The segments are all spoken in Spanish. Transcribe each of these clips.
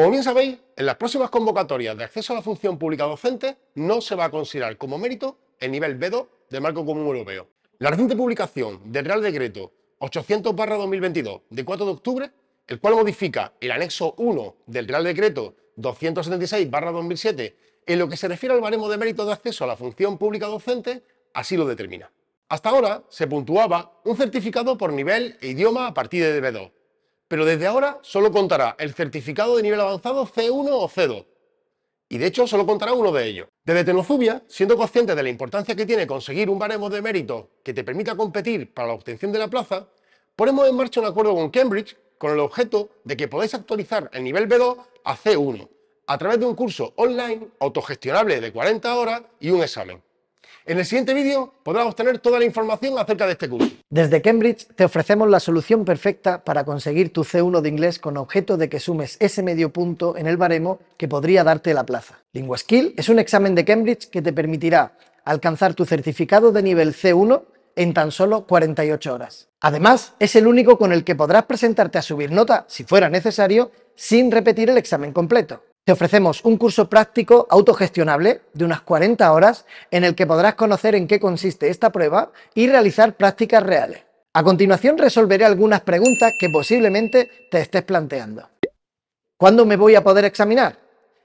Como bien sabéis, en las próximas convocatorias de acceso a la función pública docente no se va a considerar como mérito el nivel B2 del marco común europeo. La reciente publicación del Real Decreto 800-2022 de 4 de octubre, el cual modifica el anexo 1 del Real Decreto 276-2007 en lo que se refiere al baremo de mérito de acceso a la función pública docente, así lo determina. Hasta ahora se puntuaba un certificado por nivel e idioma a partir de B2, pero desde ahora solo contará el certificado de nivel avanzado C1 o C2, y de hecho solo contará uno de ellos. Desde Tenozubia, siendo consciente de la importancia que tiene conseguir un baremo de mérito que te permita competir para la obtención de la plaza, ponemos en marcha un acuerdo con Cambridge con el objeto de que podáis actualizar el nivel B2 a C1 a través de un curso online autogestionable de 40 horas y un examen. En el siguiente vídeo podrás obtener toda la información acerca de este curso. Desde Cambridge te ofrecemos la solución perfecta para conseguir tu C1 de inglés con objeto de que sumes ese medio punto en el baremo que podría darte la plaza. LinguaSkill es un examen de Cambridge que te permitirá alcanzar tu certificado de nivel C1 en tan solo 48 horas. Además, es el único con el que podrás presentarte a subir nota, si fuera necesario, sin repetir el examen completo. Te ofrecemos un curso práctico autogestionable de unas 40 horas en el que podrás conocer en qué consiste esta prueba y realizar prácticas reales. A continuación resolveré algunas preguntas que posiblemente te estés planteando. ¿Cuándo me voy a poder examinar?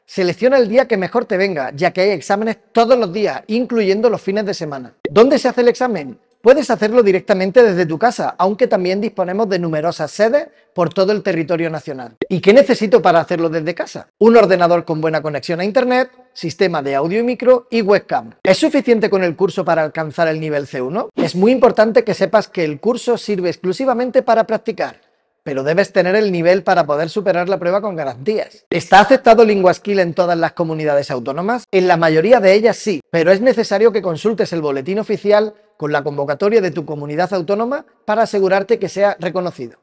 Selecciona el día que mejor te venga, ya que hay exámenes todos los días, incluyendo los fines de semana. ¿Dónde se hace el examen? Puedes hacerlo directamente desde tu casa, aunque también disponemos de numerosas sedes por todo el territorio nacional. ¿Y qué necesito para hacerlo desde casa? Un ordenador con buena conexión a Internet, sistema de audio y micro y webcam. ¿Es suficiente con el curso para alcanzar el nivel C1? Es muy importante que sepas que el curso sirve exclusivamente para practicar pero debes tener el nivel para poder superar la prueba con garantías. ¿Está aceptado LinguaSkill en todas las comunidades autónomas? En la mayoría de ellas sí, pero es necesario que consultes el boletín oficial con la convocatoria de tu comunidad autónoma para asegurarte que sea reconocido.